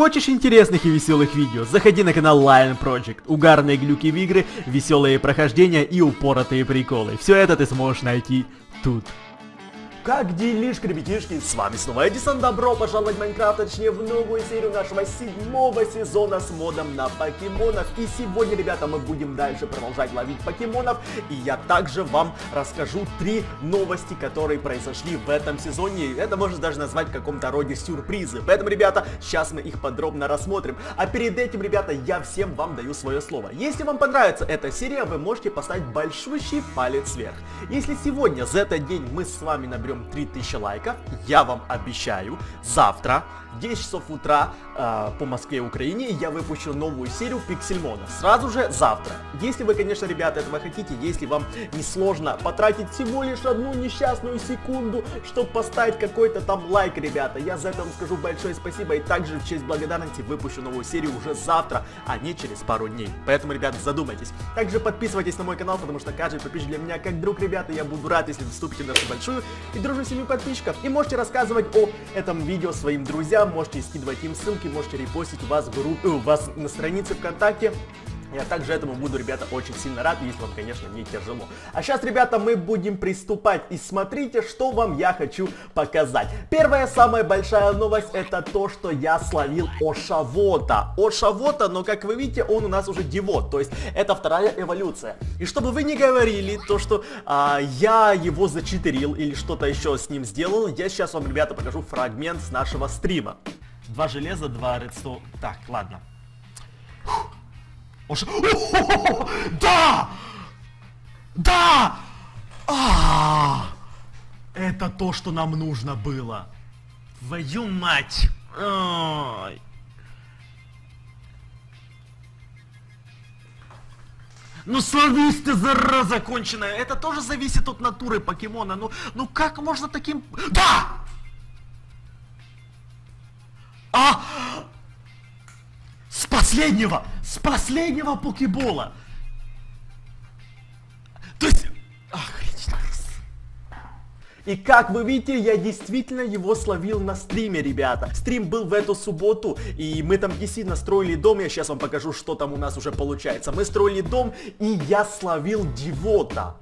Хочешь интересных и веселых видео? Заходи на канал Lion Project. Угарные глюки в игры, веселые прохождения и упоротые приколы. Все это ты сможешь найти тут. Как делишки, ребятишки? С вами снова Эдисон. Добро пожаловать в Майнкрафт, точнее в новую серию нашего седьмого сезона с модом на покемонов. И сегодня, ребята, мы будем дальше продолжать ловить покемонов. И я также вам расскажу три новости, которые произошли в этом сезоне. Это можно даже назвать в каком-то роде сюрпризы. Поэтому, ребята, сейчас мы их подробно рассмотрим. А перед этим, ребята, я всем вам даю свое слово. Если вам понравится эта серия, вы можете поставить большущий палец вверх. Если сегодня, за этот день, мы с вами наберем наберем 3000 лайков, я вам обещаю, завтра в 10 часов утра э, по Москве и Украине я выпущу новую серию Пиксельмона. Сразу же завтра. Если вы, конечно, ребята, этого хотите, если вам не сложно потратить всего лишь одну несчастную секунду, чтобы поставить какой-то там лайк, ребята, я за это вам скажу большое спасибо и также в честь благодарности выпущу новую серию уже завтра, а не через пару дней. Поэтому, ребята, задумайтесь. Также подписывайтесь на мой канал, потому что каждый подписчик для меня как друг, ребята, я буду рад, если вы вступите в нашу большую и дружную семью подписчиков. И можете рассказывать о этом видео своим друзьям, можете скидывать им ссылки, можете репостить у вас, в группе, у вас на странице ВКонтакте. Я также этому буду, ребята, очень сильно рад, если вам, конечно, не тяжело. А сейчас, ребята, мы будем приступать. И смотрите, что вам я хочу показать. Первая, самая большая новость, это то, что я словил Ошавота. Ошавота, но, как вы видите, он у нас уже Дивот. То есть, это вторая эволюция. И чтобы вы не говорили то, что а, я его зачитерил или что-то еще с ним сделал, я сейчас вам, ребята, покажу фрагмент с нашего стрима. Два железа, два редстоун. Так, ладно. Ош... Да! Да! А! Это то, что нам нужно было. Твою мать! Ай. Ну словись ты, зараза конченая! Это тоже зависит от натуры покемона. Ну, ну как можно таким... Да! Последнего! С последнего покебола! То есть... Охренеть. И как вы видите, я действительно его словил на стриме, ребята. Стрим был в эту субботу, и мы там действительно строили дом. Я сейчас вам покажу, что там у нас уже получается. Мы строили дом, и я словил Дивота.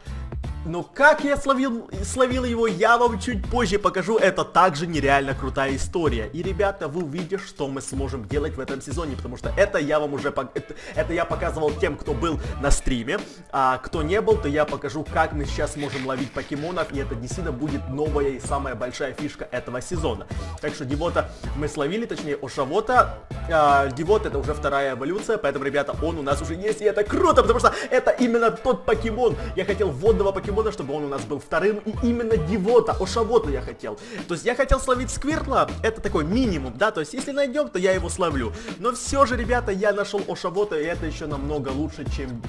Но как я словил, словил его, я вам чуть позже покажу. Это также нереально крутая история. И, ребята, вы увидите, что мы сможем делать в этом сезоне, потому что это я вам уже... Это, это я показывал тем, кто был на стриме. А кто не был, то я покажу, как мы сейчас сможем ловить покемонов. И это действительно будет новая и самая большая фишка этого сезона. Так что Дивота мы словили, точнее Ошавота. А, Дивот это уже вторая эволюция, поэтому, ребята, он у нас уже есть. И это круто, потому что это именно тот покемон. Я хотел водного покемона года, чтобы он у нас был вторым, и именно Дивота, Ошавота я хотел. То есть я хотел словить Сквиртла, это такой минимум, да, то есть если найдем, то я его словлю. Но все же, ребята, я нашел Ошавота, и это еще намного лучше, чем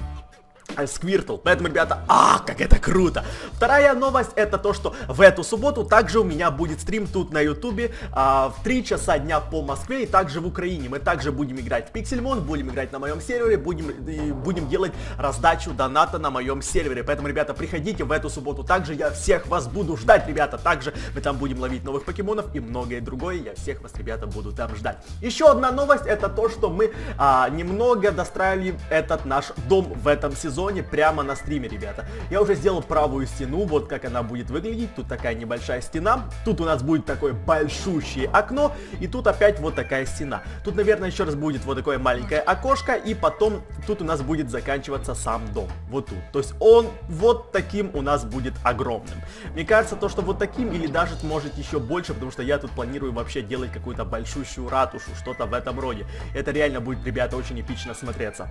Сквиртл. Поэтому, ребята, а, как это круто. Вторая новость это то, что в эту субботу также у меня будет стрим тут на ютубе а, в 3 часа дня по Москве и также в Украине. Мы также будем играть в Пиксельмон, будем играть на моем сервере, будем, и будем делать раздачу доната на моем сервере. Поэтому, ребята, приходите в эту субботу. Также я всех вас буду ждать, ребята. Также мы там будем ловить новых покемонов и многое другое. Я всех вас, ребята, буду там ждать. Еще одна новость это то, что мы а, немного достраивали этот наш дом в этом сезоне зоне прямо на стриме, ребята. Я уже сделал правую стену, вот как она будет выглядеть. Тут такая небольшая стена. Тут у нас будет такое большущее окно. И тут опять вот такая стена. Тут, наверное, еще раз будет вот такое маленькое окошко. И потом тут у нас будет заканчиваться сам дом. Вот тут. То есть он вот таким у нас будет огромным. Мне кажется, то, что вот таким или даже может еще больше, потому что я тут планирую вообще делать какую-то большущую ратушу, что-то в этом роде. Это реально будет, ребята, очень эпично смотреться.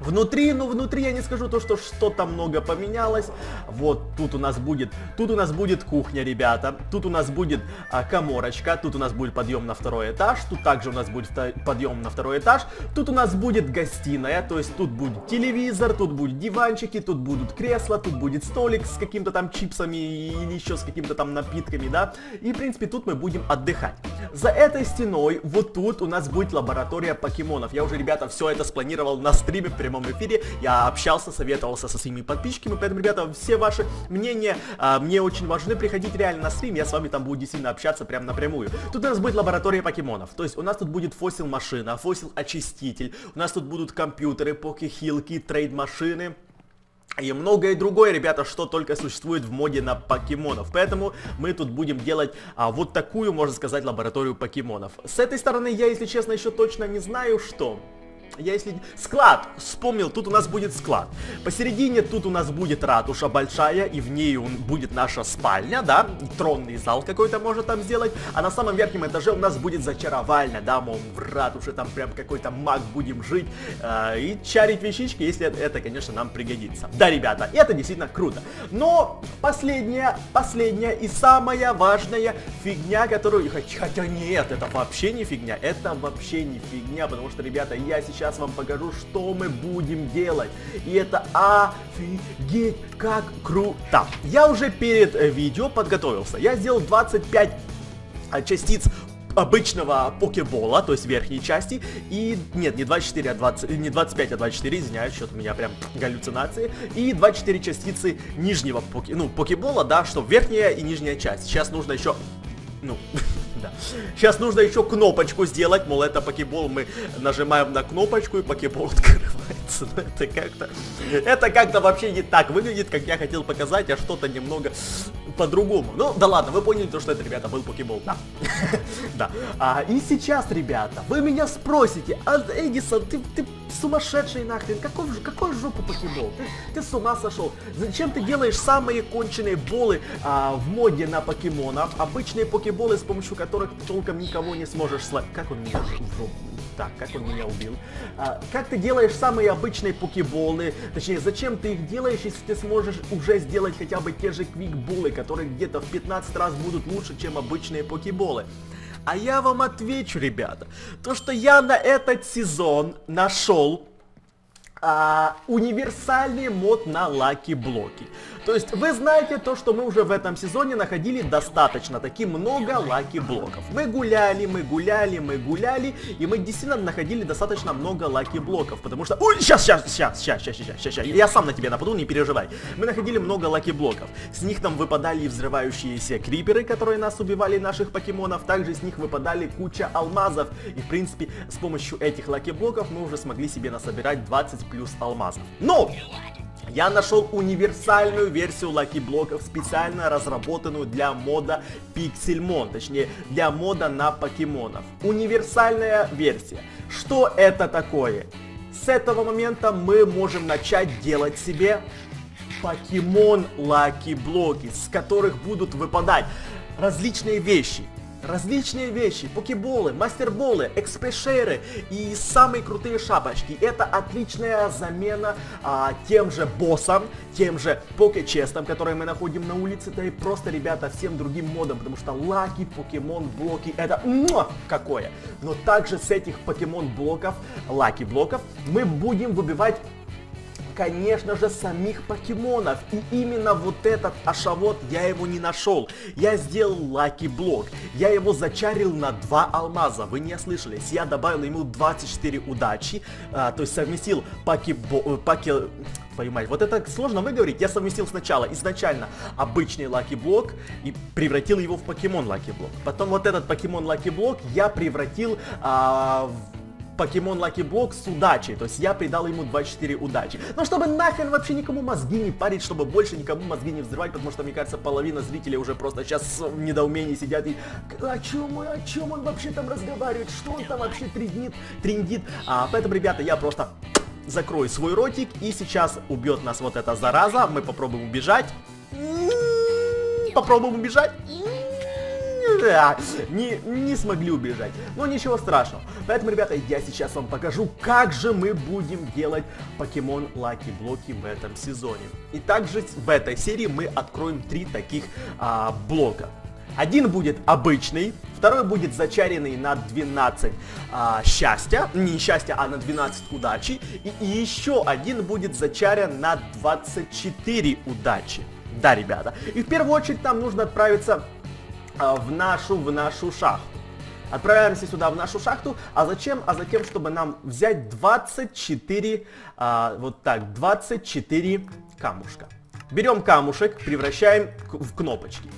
Внутри, ну внутри я не скажу то, что что-то много поменялось. Вот тут у нас будет, тут у нас будет кухня, ребята. Тут у нас будет а, коморочка, тут у нас будет подъем на второй этаж. Тут также у нас будет подъем на второй этаж. Тут у нас будет гостиная, то есть тут будет телевизор, тут будут диванчики, тут будут кресла, тут будет столик с каким-то там чипсами или еще с какими-то там напитками, да. И в принципе тут мы будем отдыхать. За этой стеной вот тут у нас будет лаборатория покемонов. Я уже, ребята, все это спланировал на стриме прямом эфире, я общался, советовался со своими подписчиками, поэтому, ребята, все ваши мнения а, мне очень важны, приходите реально на стрим, я с вами там буду действительно общаться прям напрямую. Тут у нас будет лаборатория покемонов, то есть у нас тут будет фосил машина, фосил очиститель, у нас тут будут компьютеры, покехилки, трейд машины, и многое другое, ребята, что только существует в моде на покемонов. Поэтому мы тут будем делать а, вот такую, можно сказать, лабораторию покемонов. С этой стороны я, если честно, еще точно не знаю, что я если... Склад! Вспомнил, тут у нас будет склад. Посередине тут у нас будет ратуша большая, и в ней он будет наша спальня, да? Тронный зал какой-то может там сделать. А на самом верхнем этаже у нас будет зачаровальня, да, мол, в ратуше там прям какой-то маг будем жить. Э, и чарить вещички, если это, конечно, нам пригодится. Да, ребята, это действительно круто. Но последняя, последняя и самая важная фигня, которую... Хотя нет, это вообще не фигня. Это вообще не фигня, потому что, ребята, я сейчас сейчас вам покажу, что мы будем делать. И это офигеть как круто. Я уже перед э, видео подготовился. Я сделал 25 э, частиц обычного покебола, то есть верхней части, и, нет, не 24, а 20, не 25, а 24, извиняюсь, что-то у меня прям галлюцинации, и 24 частицы нижнего поке, ну, покебола, да, что верхняя и нижняя часть. Сейчас нужно еще, ну. Сейчас нужно еще кнопочку сделать, мол, это покебол, мы нажимаем на кнопочку и покебол открывается. Ну, это как-то, это как-то вообще не так выглядит, как я хотел показать, а что-то немного по-другому. Ну, да ладно, вы поняли то, что это, ребята, был покебол, да. да. А, и сейчас, ребята, вы меня спросите, а, Эдисон, ты, ты сумасшедший нахрен, какой, какой жопу покебол? Ты, ты с ума сошел? Зачем ты делаешь самые конченые болы а, в моде на покемонов? Обычные покеболы, с помощью которых толком никого не сможешь слать. Как он меня в жопу? Так, как он меня убил? А, как ты делаешь самые обычные покеболы? Точнее, зачем ты их делаешь, если ты сможешь уже сделать хотя бы те же квикболы, которые где-то в 15 раз будут лучше, чем обычные покеболы? А я вам отвечу, ребята, то, что я на этот сезон нашел а, универсальный мод на lucky блоки. То есть вы знаете то, что мы уже в этом сезоне находили достаточно таки много lucky блоков. Мы гуляли, мы гуляли, мы гуляли, и мы действительно находили достаточно много lucky блоков, потому что... Ой, сейчас, сейчас, сейчас, сейчас, сейчас, сейчас, сейчас, сейчас, я сам на тебя нападу, не переживай. Мы находили много lucky блоков. С них нам выпадали взрывающиеся криперы, которые нас убивали, наших покемонов. Также с них выпадали куча алмазов. И, в принципе, с помощью этих lucky блоков мы уже смогли себе насобирать 20 плюс алмазов. Но! Я нашел универсальную версию lucky блоков, специально разработанную для мода Pixelmon, точнее для мода на покемонов. Универсальная версия. Что это такое? С этого момента мы можем начать делать себе покемон lucky блоки, с которых будут выпадать различные вещи различные вещи, покеболы, мастерболы, exp share ы и самые крутые шапочки. Это отличная замена а, тем же боссам, тем же покечестам, которые мы находим на улице, да и просто, ребята, всем другим модам, потому что lucky, покемон, блоки, это муа, какое. Но также с этих покемон блоков, lucky блоков, мы будем выбивать конечно же, самих покемонов. И именно вот этот ашавот я его не нашел. Я сделал lucky блок. Я его зачарил на 2 алмаза. Вы не ослышались. Я добавил ему 24 удачи. А, то есть совместил покебо... Э, паки... Твою мать, вот это сложно выговорить. Я совместил сначала изначально обычный lucky блок и превратил его в покемон lucky блок. Потом вот этот покемон lucky блок я превратил а, в покемон lucky блок с удачей, то есть я придал ему 24 удачи. Но чтобы нахрен вообще никому мозги не парить, чтобы больше никому мозги не взрывать, потому что, мне кажется, половина зрителей уже просто сейчас в недоумении сидят и о чем, о чем он вообще там разговаривает, что он там вообще трендит, трендит. А, поэтому, ребята, я просто закрою свой ротик и сейчас убьет нас вот эта зараза, мы попробуем убежать. Попробуем убежать не, не смогли убежать. Но ничего страшного. Поэтому, ребята, я сейчас вам покажу, как же мы будем делать покемон Лаки Блоки в этом сезоне. И также в этой серии мы откроем три таких а, блока. Один будет обычный, второй будет зачаренный на 12 а, счастья, не счастья, а на 12 удачи, и, и еще один будет зачарен на 24 удачи. Да, ребята. И в первую очередь нам нужно отправиться в нашу, в нашу шахту. Отправляемся сюда в нашу шахту. А зачем? А затем, чтобы нам взять 24, а, вот так, 24 камушка. Берем камушек, превращаем в кнопочки.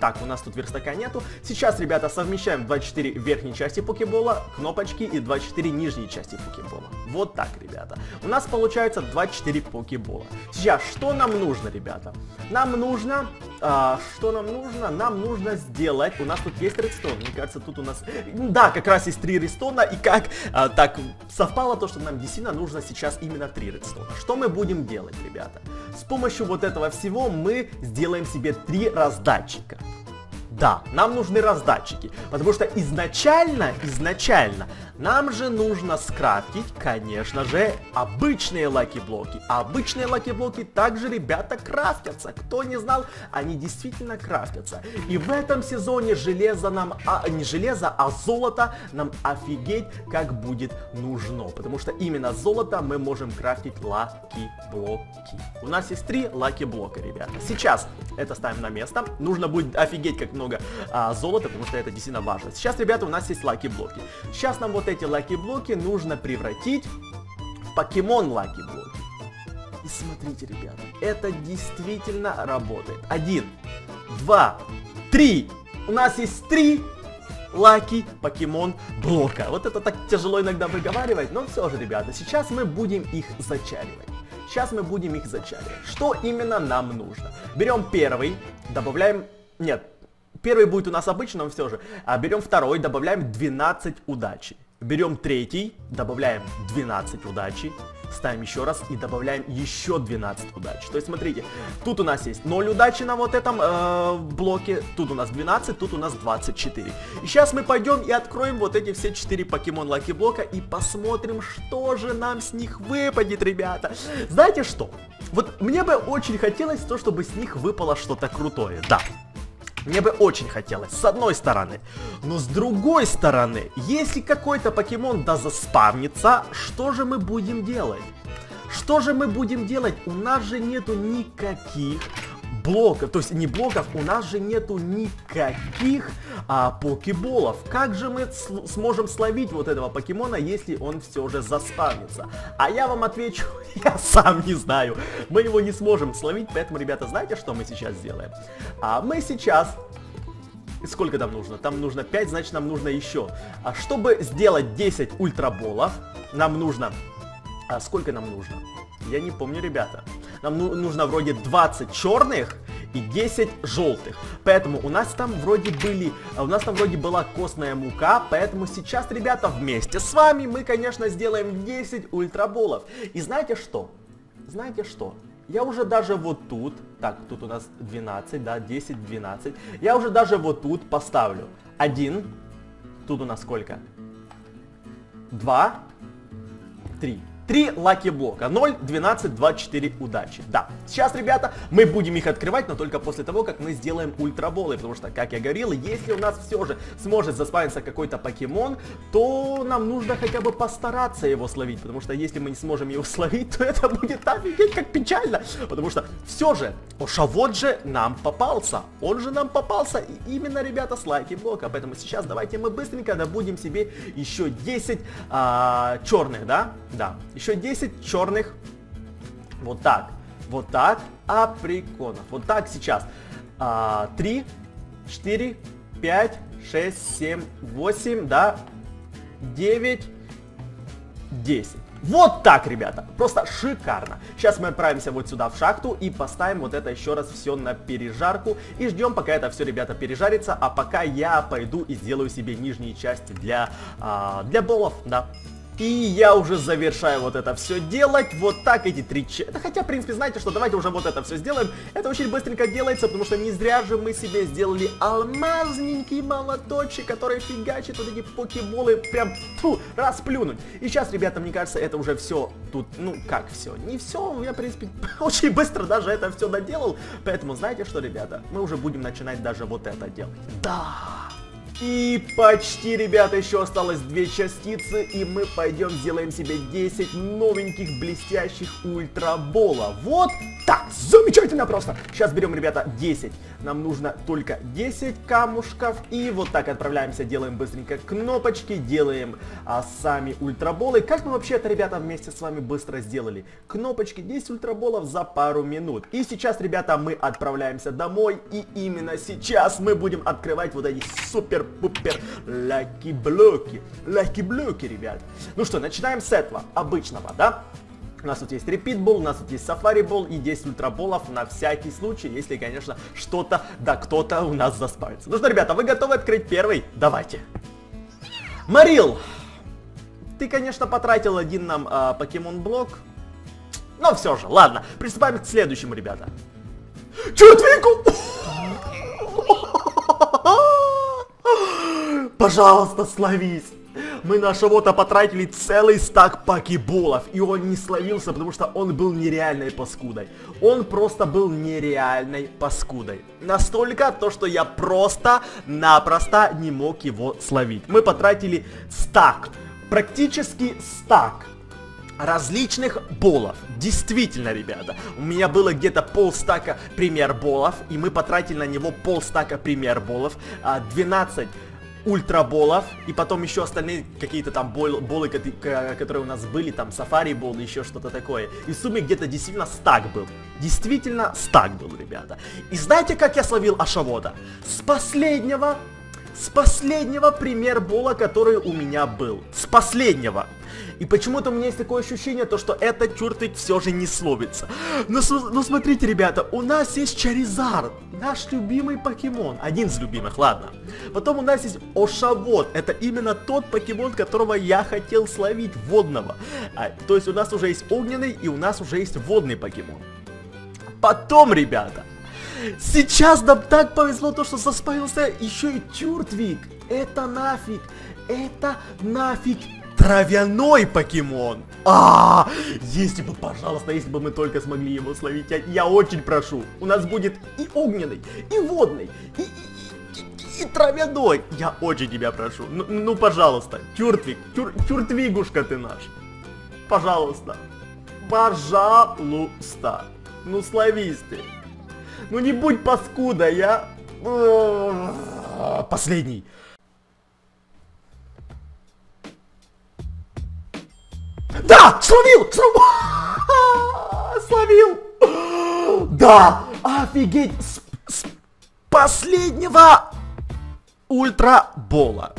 Так, у нас тут верстака нету. Сейчас, ребята, совмещаем 24 верхней части покебола, кнопочки и 24 нижней части покебола. Вот так, ребята. У нас получается 24 покебола. Сейчас, что нам нужно, ребята? Нам нужно... А, что нам нужно? Нам нужно сделать... У нас тут есть редстон. Мне кажется, тут у нас... Да, как раз есть 3 редстона. И как а, так совпало то, что нам действительно нужно сейчас именно 3 редстона. Что мы будем делать, ребята? С помощью вот этого всего мы сделаем себе 3 раздатчика. Да, нам нужны раздатчики, потому что изначально, изначально нам же нужно скрафтить, конечно же, обычные lucky блоки. Обычные lucky блоки также, ребята, крафтятся. Кто не знал, они действительно крафтятся. И в этом сезоне железо нам, а, не железо, а золото нам офигеть как будет нужно. Потому что именно золото мы можем крафтить lucky блоки. У нас есть три lucky блока, ребята. Сейчас это ставим на место. Нужно будет офигеть как много а, золота, потому что это действительно важно. Сейчас, ребята, у нас есть lucky блоки. Сейчас нам вот эти lucky блоки нужно превратить в покемон lucky блоки. И смотрите, ребята, это действительно работает. Один, два, три. У нас есть три лаки покемон блока. Вот это так тяжело иногда выговаривать, но все же, ребята, сейчас мы будем их зачаривать. Сейчас мы будем их зачаривать. Что именно нам нужно? Берем первый, добавляем... Нет, первый будет у нас обычный, но все же. А берем второй, добавляем 12 удачи. Берем третий, добавляем 12 удачи, ставим еще раз и добавляем еще 12 удачи. То есть смотрите, тут у нас есть 0 удачи на вот этом э, блоке, тут у нас 12, тут у нас 24. И сейчас мы пойдем и откроем вот эти все 4 покемон лаки блока и посмотрим, что же нам с них выпадет, ребята. Знаете что? Вот мне бы очень хотелось то, чтобы с них выпало что-то крутое, да. Мне бы очень хотелось, с одной стороны. Но с другой стороны, если какой-то покемон да заспавнится, что же мы будем делать? Что же мы будем делать? У нас же нету никаких блоков, то есть не блоков, у нас же нету никаких а, покеболов. Как же мы сможем словить вот этого покемона, если он все же заспавнится? А я вам отвечу, я сам не знаю. Мы его не сможем словить, поэтому, ребята, знаете, что мы сейчас сделаем? А мы сейчас Сколько там нужно? Там нужно 5, значит нам нужно еще. А чтобы сделать 10 ультраболов, нам нужно... А сколько нам нужно? Я не помню, ребята. Нам ну, нужно вроде 20 черных и 10 желтых. Поэтому у нас там вроде были, а у нас там вроде была костная мука, поэтому сейчас, ребята, вместе с вами мы, конечно, сделаем 10 ультраболов. И знаете что? Знаете что? Я уже даже вот тут, так, тут у нас 12, да, 10, 12. Я уже даже вот тут поставлю 1, тут у нас сколько? 2, 3. Три лаки блока. 0, 12, 24 удачи. Да. Сейчас, ребята, мы будем их открывать, но только после того, как мы сделаем ультраболы. Потому что, как я говорил, если у нас все же сможет заспавниться какой-то покемон, то нам нужно хотя бы постараться его словить. Потому что если мы не сможем его словить, то это будет офигеть как печально. Потому что все же, Ошавод же нам попался. Он же нам попался. И именно, ребята, с лайки блока. Поэтому сейчас давайте мы быстренько добудем себе еще 10 а, черных, да? Да. Еще 10 черных. Вот так. Вот так. Априконов. Вот так сейчас. А, 3, 4, 5, 6, 7, 8, да. 9, 10. Вот так, ребята, просто шикарно. Сейчас мы отправимся вот сюда в шахту и поставим вот это еще раз все на пережарку. И ждем, пока это все, ребята, пережарится. А пока я пойду и сделаю себе нижние части для, а, для болов, да. И я уже завершаю вот это все делать. Вот так эти три ч... Хотя, в принципе, знаете что, давайте уже вот это все сделаем. Это очень быстренько делается, потому что не зря же мы себе сделали алмазненький молоточек, который фигачит вот эти покеболы прям, фу, расплюнуть. И сейчас, ребята, мне кажется, это уже все тут, ну, как все? Не все, я, в принципе, очень быстро даже это все доделал. Поэтому, знаете что, ребята, мы уже будем начинать даже вот это делать. Да! И почти, ребята, еще осталось две частицы, и мы пойдем сделаем себе 10 новеньких блестящих ультрабола. Вот так, замечательно просто. Сейчас берем, ребята, 10. Нам нужно только 10 камушков, и вот так отправляемся, делаем быстренько кнопочки, делаем а, сами ультраболы. Как мы вообще это, ребята, вместе с вами быстро сделали? Кнопочки, 10 ультраболов за пару минут. И сейчас, ребята, мы отправляемся домой, и именно сейчас мы будем открывать вот эти супер супер-пупер lucky блоки. Lucky блоки, ребят. Ну что, начинаем с этого, обычного, да? У нас тут есть репитбол, у нас тут есть сафарибол и 10 ультраболов на всякий случай, если, конечно, что-то, да кто-то у нас заспавится. Ну что, ребята, вы готовы открыть первый? Давайте. Марил, ты, конечно, потратил один нам а, покемон-блок, но все же, ладно, приступаем к следующему, ребята. Чертвику! Пожалуйста, словись. Мы на Шавота потратили целый стак покеболов, и он не словился, потому что он был нереальной паскудой. Он просто был нереальной паскудой. Настолько то, что я просто-напросто не мог его словить. Мы потратили стак, практически стак различных болов. Действительно, ребята, у меня было где-то полстака премьер-болов, и мы потратили на него полстака премьер-болов, 12 ультраболов, и потом еще остальные какие-то там бол болы, которые у нас были, там сафари бол, еще что-то такое. И в сумме где-то действительно стак был. Действительно стак был, ребята. И знаете, как я словил Ашавода? С последнего с последнего пример бола, который у меня был. С последнего. И почему-то у меня есть такое ощущение, то, что этот чертик все же не словится. Но, но смотрите, ребята, у нас есть Чаризард, наш любимый покемон. Один из любимых, ладно. Потом у нас есть Ошавод. Это именно тот покемон, которого я хотел словить, водного. А, то есть у нас уже есть огненный и у нас уже есть водный покемон. Потом, ребята, Сейчас нам так повезло то, что заспавился еще и Тюртвик. Это нафиг, это нафиг травяной покемон. А, если бы, пожалуйста, если бы мы только смогли его словить, я, я очень прошу. У нас будет и огненный, и водный, и, и, и, и травяной. Я очень тебя прошу. Ну, ну пожалуйста, Тюртвик, тюр, Тюртвигушка ты наш. Пожалуйста. Пожалуйста. Ну словись ты. Ну не будь паскуда, я... Последний. Да! Словил! Словил! Да! Офигеть! С, с последнего ультра-бола.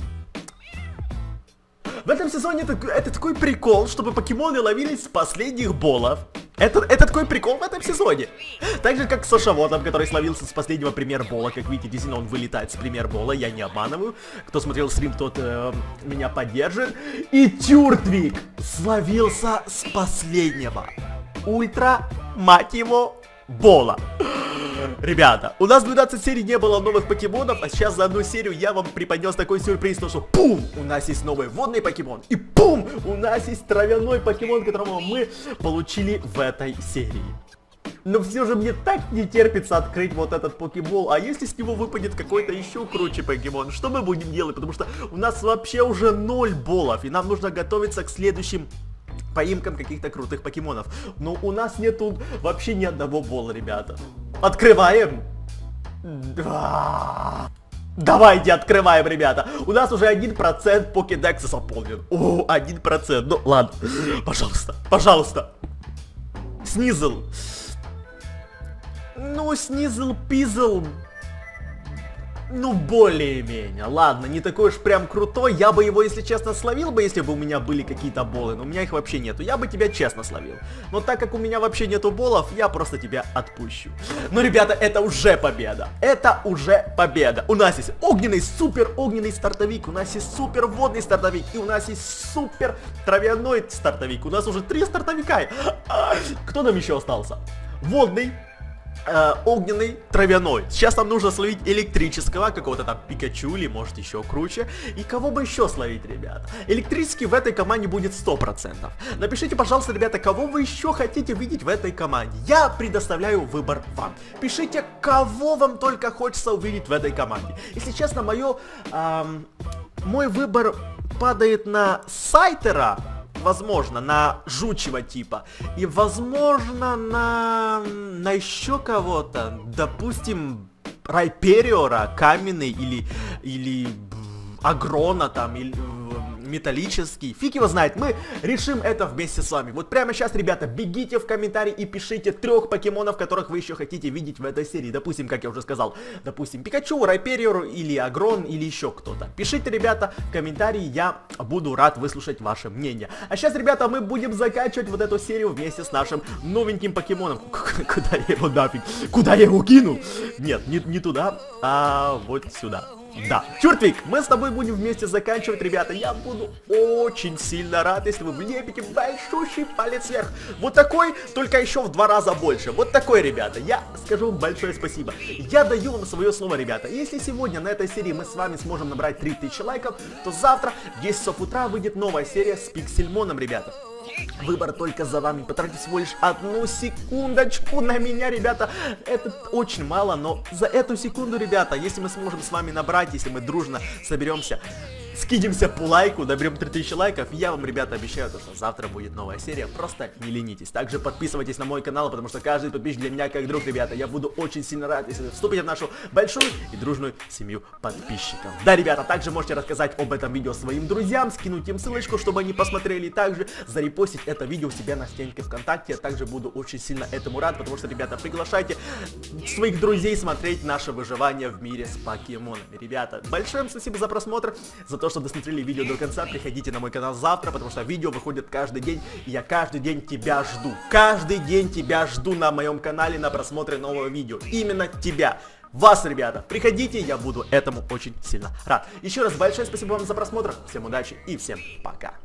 В этом сезоне это, это такой прикол, чтобы покемоны ловились с последних болов. Это, это такой прикол в этом сезоне. Так же, как с Сашаводом, который словился с последнего премьер-бола. Как видите, действительно, он вылетает с премьер-бола, я не обманываю. Кто смотрел стрим, тот э, меня поддержит. И Тюртвик словился с последнего. Ультра, мать его, бола. Ребята, у нас 12 серий не было новых покемонов, а сейчас за одну серию я вам преподнес такой сюрприз, то что пум, у нас есть новый водный покемон, и пум, у нас есть травяной покемон, которого мы получили в этой серии. Но все же мне так не терпится открыть вот этот покебол. А если с него выпадет какой-то еще круче покемон, что мы будем делать? Потому что у нас вообще уже ноль болов, и нам нужно готовиться к следующим поимкам каких-то крутых покемонов. Но у нас нету вообще ни одного бола, ребята. Открываем. Давайте открываем, ребята. У нас уже 1% покедекса заполнен. О, 1%. Ну, ладно. Пожалуйста, пожалуйста. Снизил. Ну, снизил, пизл. Ну, более-менее. Ладно, не такой уж прям крутой. Я бы его, если честно, словил бы, если бы у меня были какие-то болы. Но у меня их вообще нету. Я бы тебя честно словил. Но так как у меня вообще нету болов, я просто тебя отпущу. Но, ребята, это уже победа. Это уже победа. У нас есть огненный, супер огненный стартовик. У нас есть супер водный стартовик. И у нас есть супер травяной стартовик. У нас уже три стартовика. Кто нам еще остался? Водный, э, огненный, травяной. Сейчас нам нужно словить электрического, какого-то там Пикачу или может еще круче. И кого бы еще словить, ребята? Электрический в этой команде будет 100%. Напишите, пожалуйста, ребята, кого вы еще хотите видеть в этой команде. Я предоставляю выбор вам. Пишите, кого вам только хочется увидеть в этой команде. Если честно, мое, эм, мой выбор падает на Сайтера, возможно, на жучего типа. И, возможно, на, на еще кого-то. Допустим, Райпериора, каменный или, или Агрона там, или металлический. Фиг его знает, мы решим это вместе с вами. Вот прямо сейчас, ребята, бегите в комментарии и пишите трех покемонов, которых вы еще хотите видеть в этой серии. Допустим, как я уже сказал, допустим, Пикачу, Райпериор или Агрон или еще кто-то. Пишите, ребята, в комментарии, я буду рад выслушать ваше мнение. А сейчас, ребята, мы будем заканчивать вот эту серию вместе с нашим новеньким покемоном. Куда я его нафиг? Куда я его кинул? Нет, не, не туда, а вот сюда. Да, Чуртвик, мы с тобой будем вместе заканчивать, ребята. Я буду очень сильно рад, если вы влепите большущий палец вверх. Вот такой, только еще в два раза больше. Вот такой, ребята. Я скажу вам большое спасибо. Я даю вам свое слово, ребята. Если сегодня на этой серии мы с вами сможем набрать 3000 лайков, то завтра в 10 часов утра выйдет новая серия с Пиксельмоном, ребята. Выбор только за вами. Потратьте всего лишь одну секундочку на меня, ребята. Это очень мало, но за эту секунду, ребята, если мы сможем с вами набрать, если мы дружно соберемся скинемся по лайку, наберем 3000 лайков, я вам, ребята, обещаю, то, что завтра будет новая серия, просто не ленитесь. Также подписывайтесь на мой канал, потому что каждый подписчик для меня как друг, ребята. Я буду очень сильно рад, если вы вступите в нашу большую и дружную семью подписчиков. Да, ребята, также можете рассказать об этом видео своим друзьям, скинуть им ссылочку, чтобы они посмотрели, также зарепостить это видео у себя на стенке ВКонтакте. Я также буду очень сильно этому рад, потому что, ребята, приглашайте своих друзей смотреть наше выживание в мире с покемонами. Ребята, большое спасибо за просмотр, за то, то, что досмотрели видео до конца, приходите на мой канал завтра, потому что видео выходит каждый день, и я каждый день тебя жду. Каждый день тебя жду на моем канале на просмотре нового видео. Именно тебя вас, ребята. Приходите, я буду этому очень сильно рад. Еще раз большое спасибо вам за просмотр, всем удачи и всем пока.